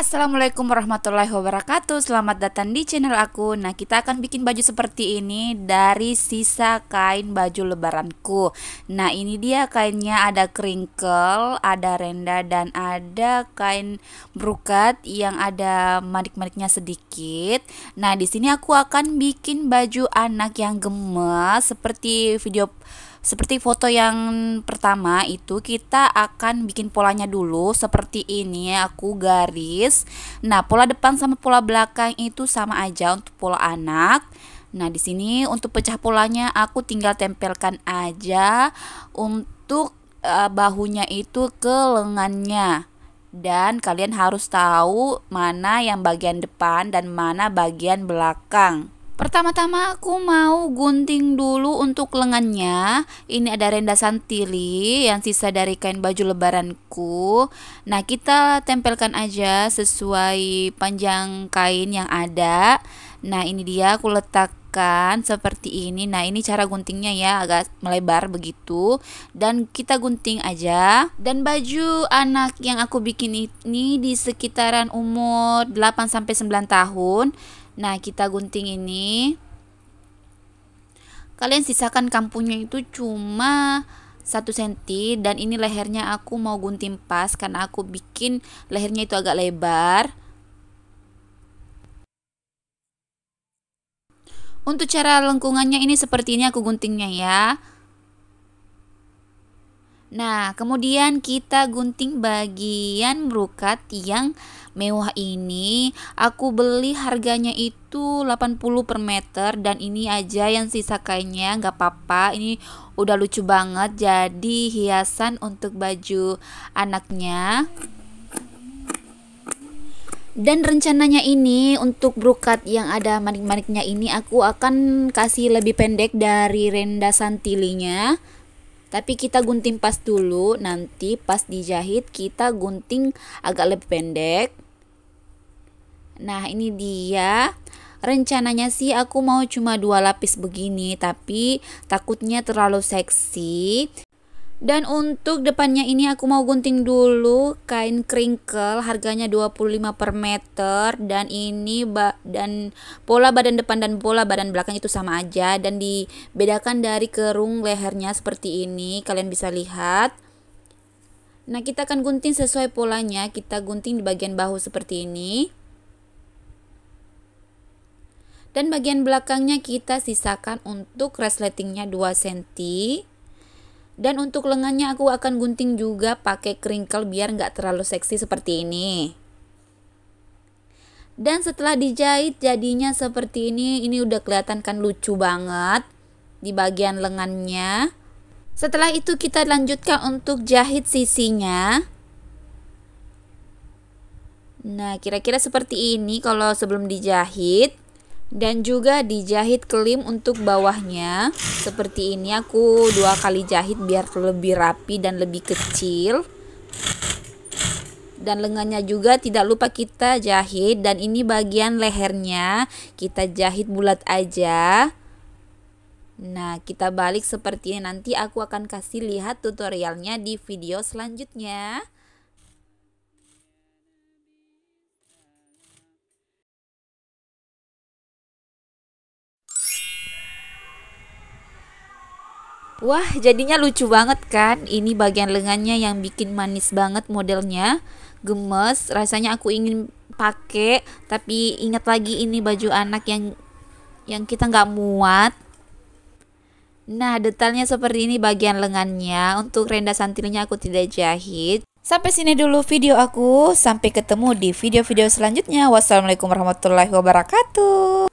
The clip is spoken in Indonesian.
Assalamualaikum warahmatullahi wabarakatuh. Selamat datang di channel aku. Nah kita akan bikin baju seperti ini Dari sisa kain baju lebaranku. Nah ini dia kainnya. Ada crinkle, ada renda Dan ada kain brokat Yang ada manik-maniknya sedikit. Nah di sini aku akan bikin baju anak yang gemes Seperti video seperti foto yang pertama itu kita akan bikin polanya dulu seperti ini aku garis. Nah, pola depan sama pola belakang itu sama aja untuk pola anak. Nah, di sini untuk pecah polanya aku tinggal tempelkan aja untuk uh, bahunya itu ke lengannya. Dan kalian harus tahu mana yang bagian depan dan mana bagian belakang. Pertama-tama aku mau gunting dulu untuk lengannya. Ini ada renda santili yang sisa dari kain baju lebaranku. Nah, kita tempelkan aja sesuai panjang kain yang ada. Nah, ini dia aku letakkan seperti ini. Nah, ini cara guntingnya ya, agak melebar begitu. Dan kita gunting aja. Dan baju anak yang aku bikin ini di sekitaran umur 8 sampai 9 tahun. Nah, kita gunting ini. Kalian sisakan kampunya itu cuma 1 cm dan ini lehernya aku mau gunting pas karena aku bikin lehernya itu agak lebar. Untuk cara lengkungannya ini seperti ini aku guntingnya ya. Nah, kemudian kita gunting bagian brokat yang mewah ini. Aku beli harganya itu 80 per meter dan ini aja yang sisa kainnya nggak apa-apa. Ini udah lucu banget jadi hiasan untuk baju anaknya. Dan rencananya ini untuk brokat yang ada manik-maniknya ini aku akan kasih lebih pendek dari renda santilinya tapi kita gunting pas dulu nanti pas dijahit kita gunting agak lebih pendek. Nah ini dia. Rencananya sih aku mau cuma dua lapis begini tapi takutnya terlalu seksi dan untuk depannya ini aku mau gunting dulu kain crinkle harganya 25 per meter dan ini dan pola badan depan dan pola badan belakang itu sama aja dan dibedakan dari kerung lehernya seperti ini kalian bisa lihat. Nah, kita akan gunting sesuai polanya. Kita gunting di bagian bahu seperti ini. Dan bagian belakangnya kita sisakan untuk resletingnya 2 cm. Dan untuk lengannya aku akan gunting juga pakai crinkle biar nggak terlalu seksi seperti ini. Dan setelah dijahit jadinya seperti ini, ini udah kelihatan kan lucu banget di bagian lengannya. Setelah itu kita lanjutkan untuk jahit sisinya. Nah, kira-kira seperti ini kalau sebelum dijahit dan juga dijahit kelim untuk bawahnya. Seperti ini aku dua kali jahit biar lebih rapi dan lebih kecil. Dan lengannya juga tidak lupa kita jahit. Dan ini bagian lehernya. Kita jahit bulat aja. Nah kita balik seperti ini. Nanti aku akan kasih lihat tutorialnya di video selanjutnya Wah, jadinya lucu banget kan? Ini bagian lengannya yang bikin manis banget modelnya. Gemes, rasanya aku ingin pakai, tapi ingat lagi ini baju anak yang yang kita nggak muat. Nah, detailnya seperti ini bagian lengannya. Untuk renda santilnya aku tidak jahit. Sampai sini dulu video aku. Sampai ketemu di video-video selanjutnya. Wassalamualaikum warahmatullahi wabarakatuh.